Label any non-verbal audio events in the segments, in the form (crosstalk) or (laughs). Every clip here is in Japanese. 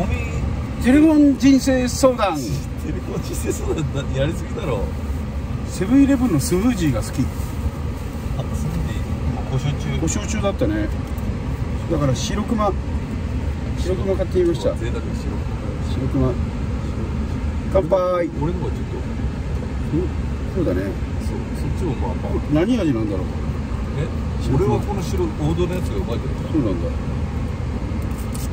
ゴミテレフォン人生相談。テレフォン人生相談やりすぎだろ。セブンイレブンのスムージーが好き。あスムージー故障中。故障中だったね。だから白熊。白熊買ってみました。贅沢白熊乾杯。俺の方がちょっと。そうだね。そそっちもまあまあ。何味なんだろう。え？俺はこの白王道のやつがうまいけどさそうなんだ。い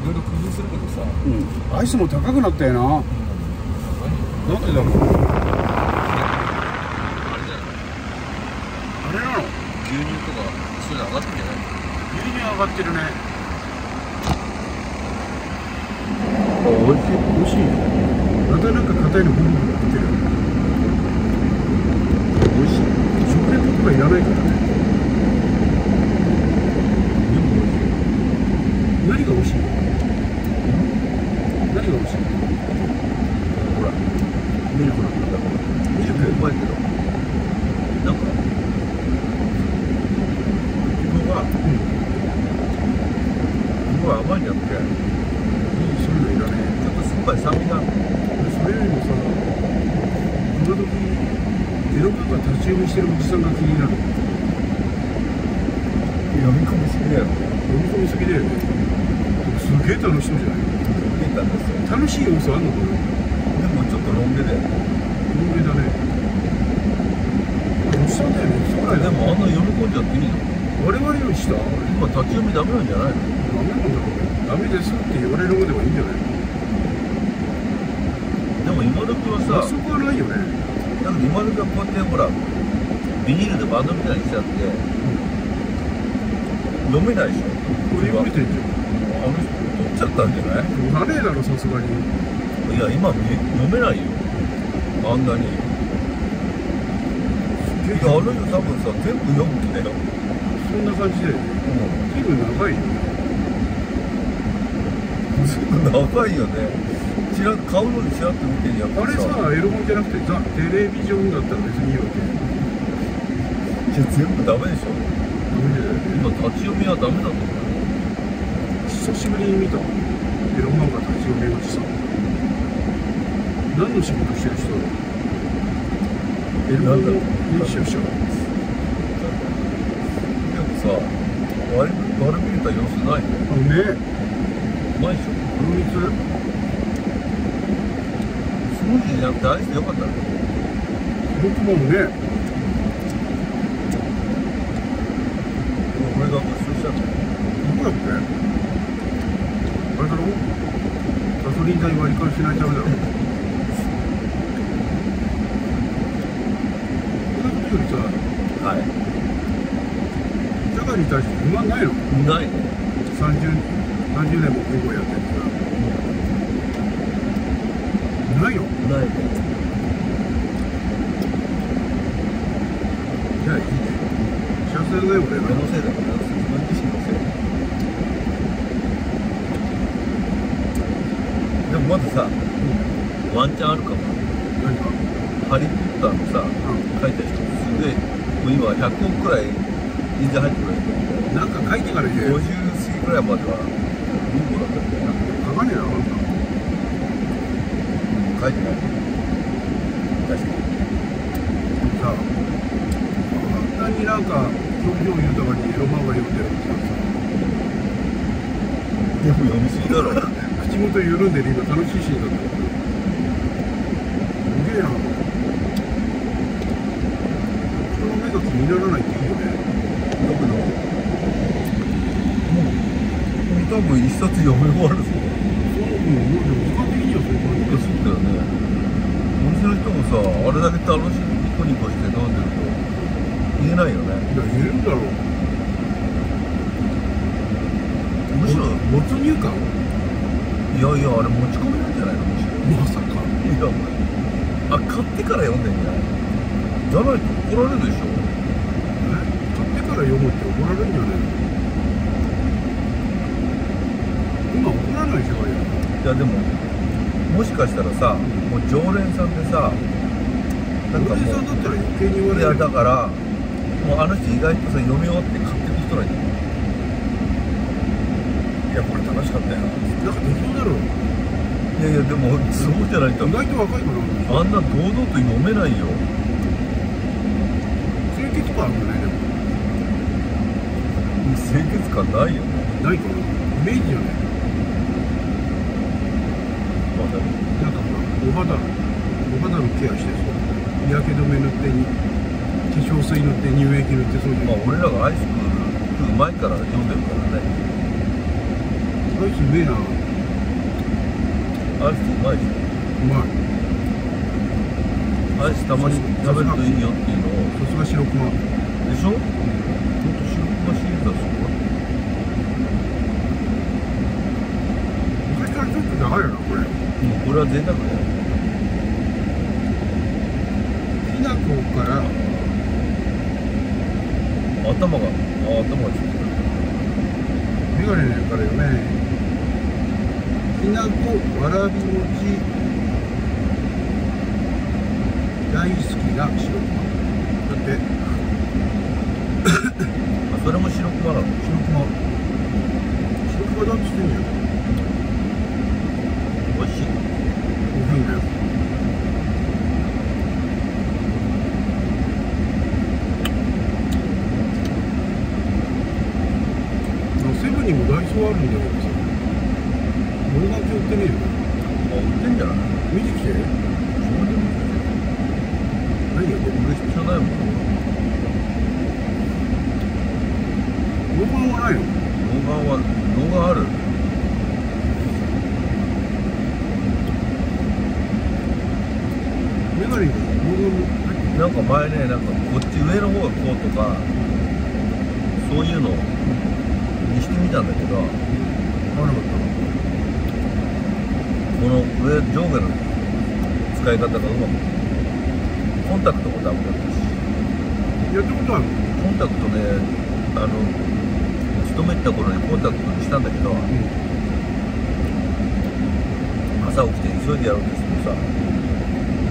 ろいろ工夫するけどさうん。アイスも高くなったよな。なんでだろう。あれなの？牛乳とかそういうの上がってんじゃない？牛乳上がってるね。あ美味しい。美味しい。またなんか硬いのブルブル出てる。美味しい。食レポとかいらないからね。何が美味しいの何が美味しいのほらミルクなんだミルクうまいけどなんか自分はすごい甘いんじゃなくてそういうのいらねちょっと酸っぱい酸味がえそれよりもさ今時ゼロ番が立ち読みしてるおじさんが気になる読み込みすぎだよ飲み込みすぎだよねすげえ楽しそうじゃない楽しい要素あんのかなでもちょっとロン毛で有名だねおじさんだよね将来でもあんな読み込んじゃっていいの？我々より下今立ち読みダメなんじゃないの？ダメなんだろう。ねダメですって言われるまではいいんじゃないでも今時はさあそこはないよね。だけど今時はこうやってほらビニールでバンドみたいにしちゃって読めないでしょ。これ読めてんじゃあの人取っちゃったんじゃない？んなねえだろさすがに。いや今見読めないよ。あんなに。いやあの人多分さ全部読むんだよ、そんな感じで随分長いよ全部 (laughs) 長いよねちら顔のでちらっと見てるやっぱりあれさエロ本じゃなくてザ・テレビジョンだったら別にいいわけ。じゃあ全部ダメでしょ。今立ち読みはダメだと思う久しぶりに見た。エロ漫画立ち読みおじさん何の仕事してる人エロ本の編集者。でもさ悪悪びれた様子ないね。あね。うまいでしょ。黒蜜スムージーじゃなくてアイスでよかったね僕もねこれがごちそうしたどうやってあれだろガソリン代割り勘しないとダメだろことよりさはいジャガーに対して不満ないのないね 30, 30年も空母やっててさないよ。ない。ねじゃあいいね。幸せだよ俺俺のせいだから自分自身のせいでもまずさワンチャンあるかも。何か？ハリー・ポッターのさ書いた人すげえ。もう今100億くらい印税入ってくれる。なんか書いてから言えよ。50過ぎくらいまでは貧乏だったみたいな書かねえななんか書いてない確かにさあんなになんか表情豊かにエロ漫画読んでるってでも読みすぎだろ口元緩んでる今楽しいシーンだったすげえな人の目が気にならないっていいよねだけどもう多分一冊読み終わるぞそうもうでもね。お店の人もさあれだけ楽しいニコニコして飲んでると言えないよね。じいや言えるだろう。むしろ没入感いやいやあれ持ち込みなんじゃないの？むしろまさか。いやあ買ってから読んでんじゃないじゃないと怒られるでしょ。え買ってから読むって怒られるんじゃないの今怒らないじゃんいやでももしかしたらさもう常連さんでさなんかさんだったら余計に言わいやれるだからもうあの人意外とさ読み終わって買ってく人なんじゃないいやこれ楽しかったよ。なんか適当だろいやいやでもそうじゃないと。意外と若いからあんな堂々と飲めないよ。清潔感あるんじゃないでも。清潔感ないよね。ないかなイメージじゃなんかお肌お肌のケアしてそう。日焼け止め塗ってに化粧水塗って乳液塗ってそうじゃん。まあ俺らがアイス食う前から飲んでるからね。アイスうめえな。うアイスうまいでしまい。ょアイスたまに食べるといいよっていうのを。さすが白熊。でしょ？ほんと白熊シリーズだそこ昔からちょっと長いよなこれうん。これは贅沢。だよきな粉から。頭があ頭がついてるメガネからよね。きなこわらび餅。大好きな白熊。だって。あそれも白熊なの？白熊。白熊だって言ってんじゃん美味しいコーヒーだよセブンにもダイソーあるんだけどだけ売ってねえよあ売ってんじゃない？見てきて。何よ俺必要ないもん。ロマンはないの？動画は動画ある？メガネにロマン入ってるなんか前ねなんかこっち上の方がこうとかそういうのにしてみたんだけど合わなかったこの上上下の使い方がうまくコンタクトもダメだったし。やったことある？コンタクトであの勤めてた頃にコンタクトにしたんだけど朝起きて急いでやろうとするとさ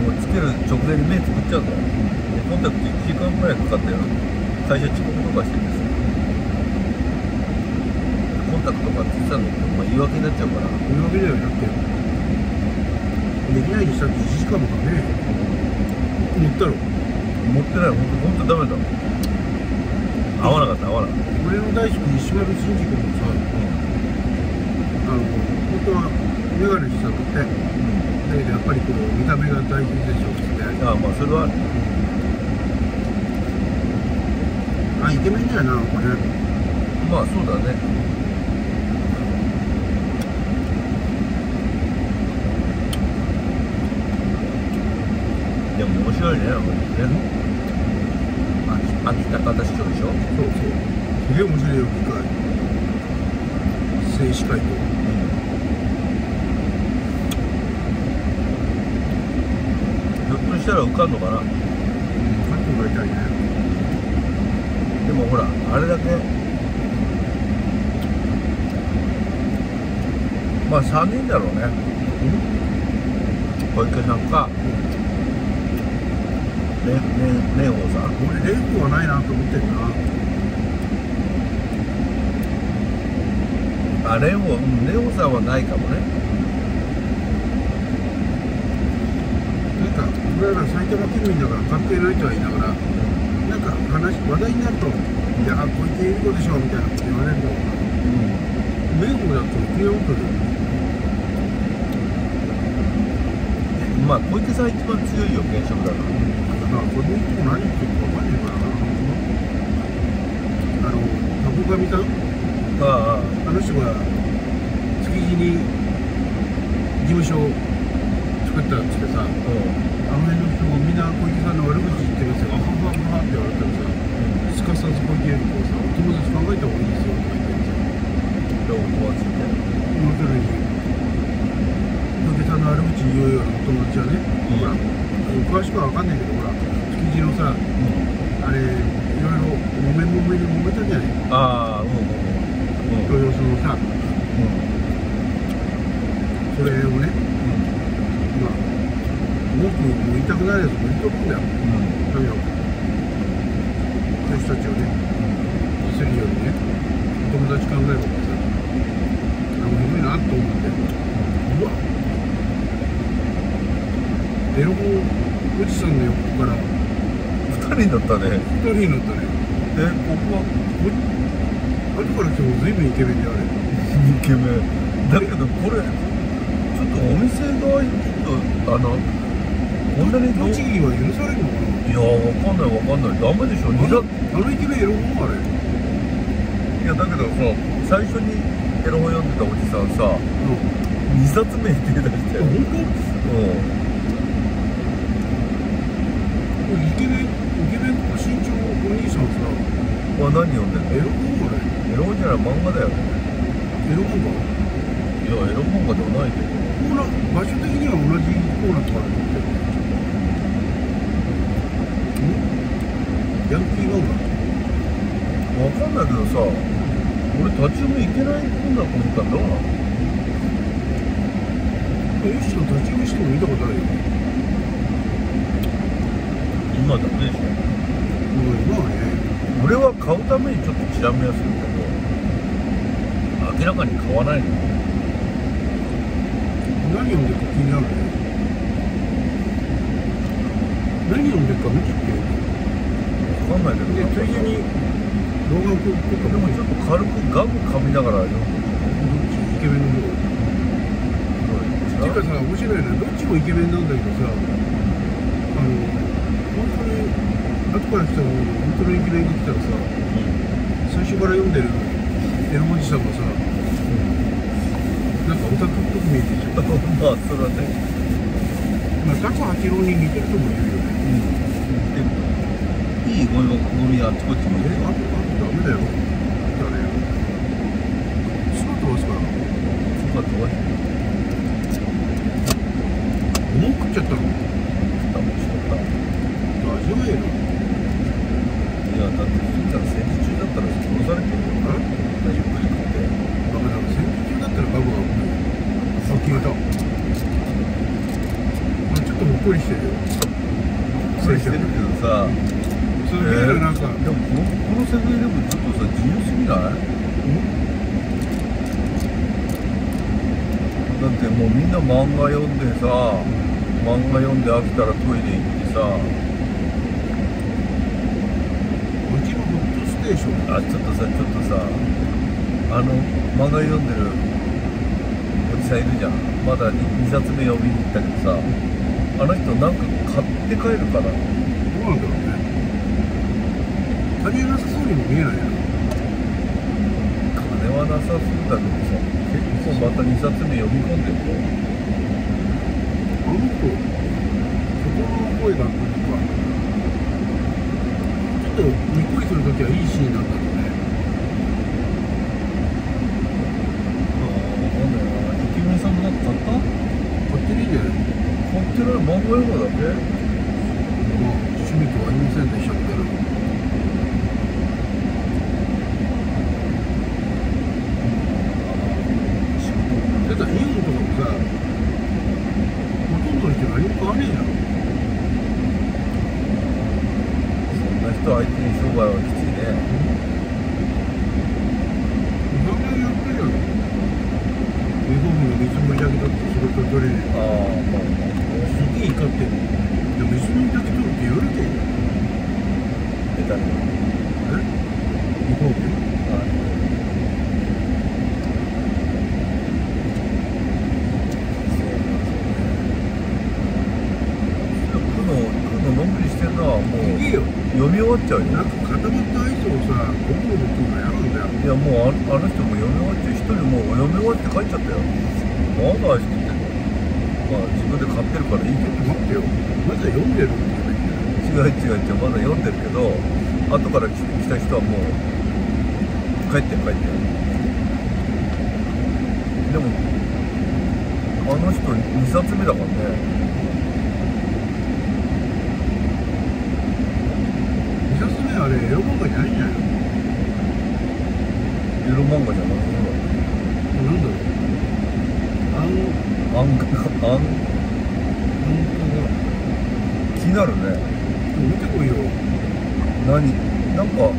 もうつける直前に目つぶっちゃうんだよでコンタクト1時間くらいかかって会社遅刻とかしてるんですよコンタクト買ってきたんだけど、まあ、言い訳になっちゃうから。見分けだよだって。できないにしたって1時間もかね。乗ったろ。持ってない。本当本当ダメだ。合わなかった合わなかった。俺の大好き石丸慎二君もさあの本当はメガネしたくてだけどやっぱりこう見た目が大事でしょってああまあそれはあイケメンだよなこれまあそうだね。でも面白いねなんかね。秋田市長でしょ？そうそう。すげえ面白いよ機械静止会とひょっとしたら受かんのかな？でもほらあれだけ。まあ3人だろうね。小池さんか。蓮蓮蓮舫さん俺レイクはないなと思ってんな。あ蓮舫。うん蓮舫さんはないかもねなんか俺ら埼玉県民だから関係ないとは言いながらなんか話話題になると「いや小池百合子でしょ」みたいなこと言われるんだろうな名簿だと池百合子でまあ小池さん一番強いよ現職だから。まあこの人も何言ってるか分かんないからなあの箱上さん？ああ。あの人が築地に事務所を作ったっつってさうあの辺の人もみん。な小池さん。の悪口言ってるん。ですよあははははって言われたらさすかさず小池百合子をさお友達考えた方がいいですよとか言ってさん。両方ついて要するに小池さん。の悪口言うようなお友達はね、うん。ほら詳しくは分かん。ないけどほら築地のさあれいろいろ揉め揉めで揉めたじゃないああうん。うん。うん。豊洲のさうん。それをねまあ文句も言いたくないやつもいると思うん。だようんだけど私たちをね。するようにね。お友達考えるとさあ面白いなと思って。うわ。エロ本富士山の横から。二人だったね。一人になったね。えここは？後から来ても随分イケメンであれ。(laughs) イケメン。だけどこれちょっとお店がちょっとあのこんなに栃木は許されるのかな？いやわかんないわかんない。ダメでしょ。二冊あのイケメンエロ本あれ？いやだけどさ最初にエロ本読んでたおじさんさうん。2冊目手出したよ本う当イケメンイケメンとか身長お兄さんさ。んあ何読んでんの？エロ本あれ？エロ本じゃない漫画だよ。ねエロ本かいやエロ漫画ではないけどコーナー場所的には同じコーナーとかあるんだけどんヤンキー漫わかん。ないけどさ俺立ち読みいけないん。だと思ったん。だわ画ヨッシーの立ち読みしてるの見たことあるよ今ダメでしょうん。まあね俺は買うためにちょっとチラ見はするけど明らかに買わないの何読ん。でるか気になるね何読ん。でるか見てってかんないけどついでに老眼鏡とかでもちょっと軽くガム噛みながら読んでどっちイケメンの方るていうかさ面白いなどっちもイケメンなんだけどさあの本当に後から来たのに本当のイケメンが来たらさ最初から読んでるエロおじさんがさなんかオタクっぽく見えてきちゃう (laughs) まあそれはね。まあ高八郎に似てるとも言うよね。でもいい。ゴミゴミあっちこっちもえあ入れて。とあダメだよだねすぐ飛ばすからそこは飛ばして。もう食っちゃったの食ったもんしかった味わえよいやだって。金ちゃん戦時中だったら殺されて。るよあゆっくり食って。ダメだ戦時中だったらバブがあ消えたちょっとほっこりして。るよそれして。るけどさすげえななんか、でもこのセブンイレブンちょっとさ自由すぎない？だってもうみんな漫画読んでさ漫画読んで飽きたらトイレ行ってさ。うちのホットステーションあちょっとさちょっとさあの漫画読んでるおじさんいるじゃん。まだ 2, 冊目読みに行ったけどさあの人なんか買って帰るから。どうなんだろう？ね金なさそうにも見えないよ。金はなさそうだけどさ結構また2冊目読み込んでるよあの子心の声がなんかちょっとにっこりするときはいいシーンなんだろうね。ああわかんないなイケメンさんもなんか買った？買ってるんじゃない買ってない漫画読むだけ？まあ趣味とはありませんでしたみたいなだからイオンとかもさほとんどの人何も買わねえじゃんそんな人相手に商売はきついね何回やってるよ日本の水盛りだけだって仕事取れねああまあえすげえ怒ってるいや水盛りだけ取るって言われてんよ出たねえ日本で食うの食うののんびりしてるのはもうすげえよ読み終わっちゃうよなんか固まったアイスをさゴクゴク食うの嫌なんだよいやもうあの人も読み終わって一人もう読み終わって帰っちゃったよ。まだアイス食ってまあ自分で買ってるからいいけど待ってよまだ読んでる違う違う違う。まだ読んでるけど後から来来た人はもう帰って帰ってでもあの人2冊目だからね。2冊目あれエロ漫画じゃないんじゃないの？エロ漫画じゃなくて。なんだろうあのあんあん本気になるね。見てこいよ。何なんか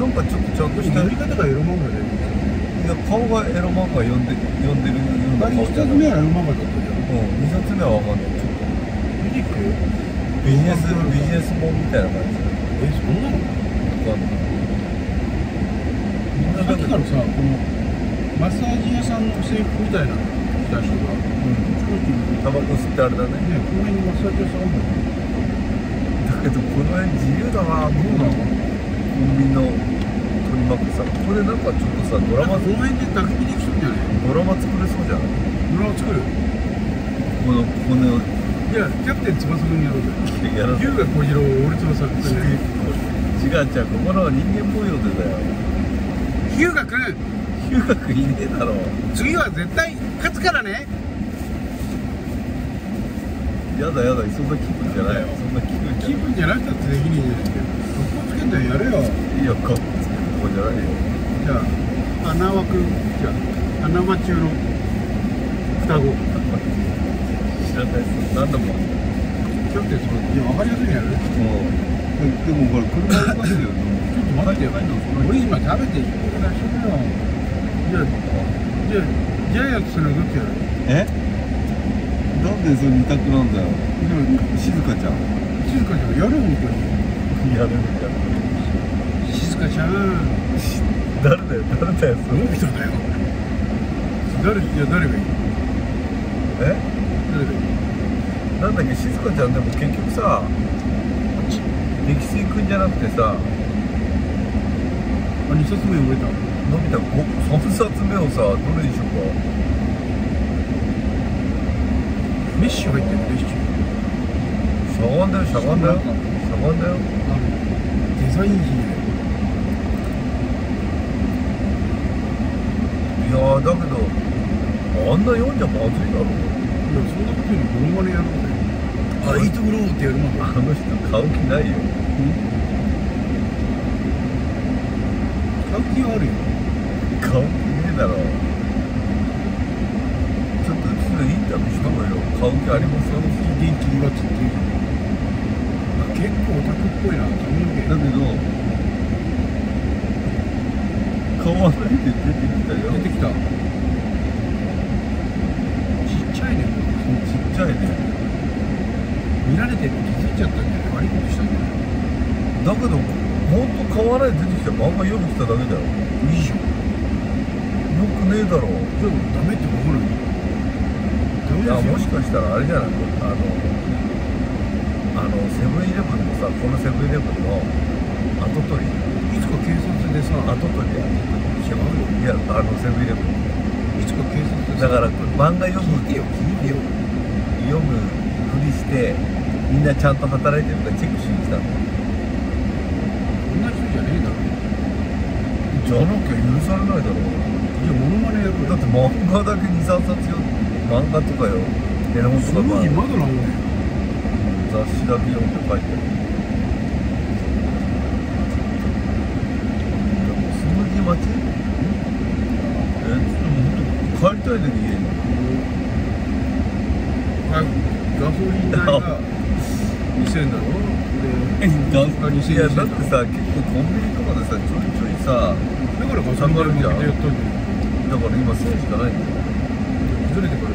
なんかちょっとちゃんとした。やり方がエロ漫画だよいや顔がエロ漫画読んで読んでるようなあれ1顔じゃない。冊目はエロ漫画だったじゃんうん2冊目は分かんないちょっミニックビジネスビジネス本みたいな感じ。えそんなの？わかんないさだっきからさこのマッサージ屋さんの制服みたいなの着た人がタバコ吸ってあれだね。ねこの辺にマッサージ屋さんあるの？だけどこの辺自由だなどうなのコンビニの取り巻くさここでなんかちょっとさドラマこの辺で焚き火できそうじゃないドラマ作れそうじゃない？ドラマ作るこのこのいやキャプテン翼くんやろうぜやら龍が小次郎俺翼くん違ねう違うここのは人間模様でだよヒューガくんヒューガ君いねえだろ。次は絶対勝つからね。やだやだそんな気分じゃないよ。そんな気分じ気分じゃなくたってできねえじゃね。えかっこつけんだよやれよ。いいやかっこつけるとこじゃないよ。じゃあ穴枠じゃあ穴間中の双子。知らないっす何だも。んもキャプテンそれいや分かりやすいんやるうでもこれ車動かしてるよちょっと待ってよ俺今食べて一個出してくよじゃあじゃあジャイアンツの動きやえなんでそれ二択なんだよでも静香ちゃん静香ちゃんやる。本当にやる。みたい静香ちゃん誰だよ誰だよそのび太だよ誰いや誰がいいえ誰がいいなんだっけ静香ちゃんでも結局さ歴史くんじゃなくてさあ二冊目覚えたの？び太5冊目をさどれにしようか？メッシュ入ってるメッシュ。しゃがんだよしゃがんだよ。しゃがんだよ。デザイン費いやーだけどあんな読んじゃまずいだろ。いやそんなことよりモノマネやろうぜあいいところってやるもんあの人買う気ないよ。買う気はあるよ。買う気ねえだろ。ちょっとすぐインタビューした方がいいよ。買う気ありますよ。元気がつっていう。あ結構オタクっぽいな髪の毛だけど買わないで出てきたよ。出てきた。ちっちゃいね。ちっちゃいね。見られてる気づいちゃったんじゃない？悪いことしたんじゃない？だけど本当買わないで出てきた漫画読みに来ただけだよ。いいじゃん。よくねえだろでもダメって思わないやもしかしたらあれじゃないあのあのセブンイレブンのさこのセブンイレブンの跡取り。いつか警察でさ跡取りや。違うよ。いやあのセブンイレブン。いつか警察でさだから漫画読む。聞いてよ聞いてよ。読むふりしてみんなちゃんと働いてるかチェックしに来たの。こんな人じゃねえだろじゃなきゃ許されないだろじゃあモノマネやるだって漫画だけ23冊よ漫画とかよエロ本とかままだなんだよ雑誌だけ読んで書いてるスムージー待ちえでも本当帰りたい時家にはいガソリン代が2000円だろだってさ結構コンビニとかでさちょいちょいさだからガソリン代負けてやった？んじゃんだから今1000しかないんだよずれてから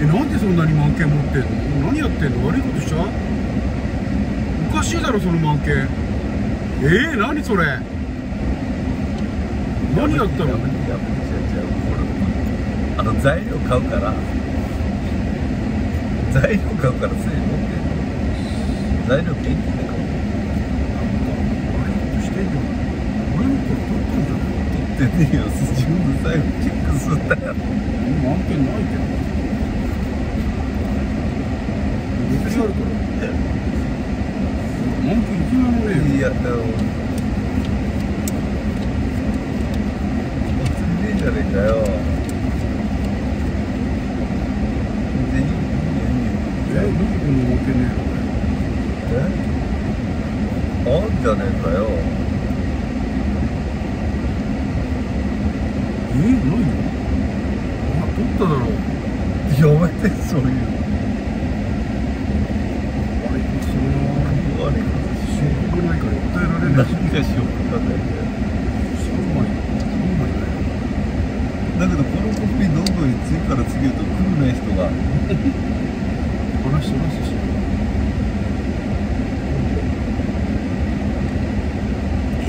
えなんでそんなに満券持ってんの？何やってんの？悪いことしたおかしいだろその満券えー、何それ？何やったの？あの材料買うから材料買うから1000円持ってんの材料現金で買う悪いことしてんの俺のこれ取ったんじゃない取ってねえよ自分の財布チェックすんだよ満券ないけど別にあるから。満券いきなりもねいやあから次言うと来るね人が。この人の人知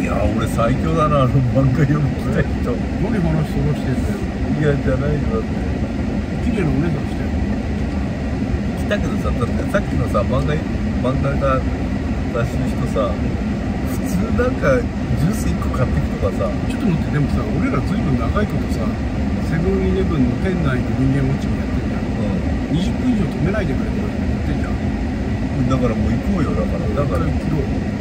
いや俺最強だなあの漫画読み来た人。何この人のしてんだよ。いやじゃないよだって。綺麗なお姉さんしてる来たけどさだってさっきのさ漫画漫画が出しの人さ普通なんかジュース1個買ってくとかさ。ちょっと待ってでもさ俺らずいぶん長いことさセブンイレブンの店内の人間ウォッチングやってんじゃん。う20分以上止めないでくれとか言ってんじゃんん。だからもう行こうよだから。だから。一回切ろう